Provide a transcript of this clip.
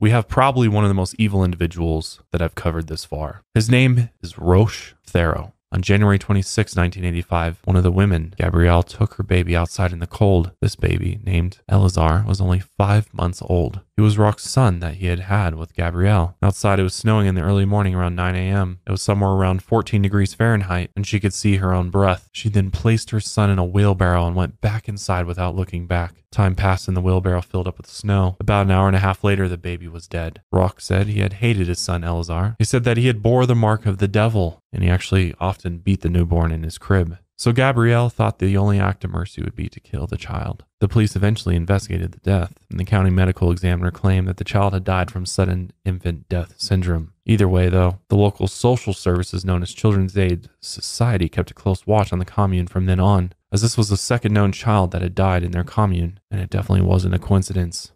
we have probably one of the most evil individuals that I've covered this far. His name is Roch Thériault. On January 26, 1985, one of the women, Gabrielle, took her baby outside in the cold. This baby, named Elazar, was only five months old. He was Roch's son that he had had with Gabrielle. Outside, it was snowing in the early morning around 9 a.m. It was somewhere around 14 degrees Fahrenheit, and she could see her own breath. She then placed her son in a wheelbarrow and went back inside without looking back. Time passed and the wheelbarrow filled up with snow. About an hour and a half later, the baby was dead. Rock said he had hated his son Elazar. He said that he had bore the mark of the devil, and he actually often beat the newborn in his crib. So Gabrielle thought the only act of mercy would be to kill the child. The police eventually investigated the death, and the county medical examiner claimed that the child had died from sudden infant death syndrome. Either way, though, the local social services known as Children's Aid Society kept a close watch on the commune from then on, as this was the second known child that had died in their commune, and it definitely wasn't a coincidence.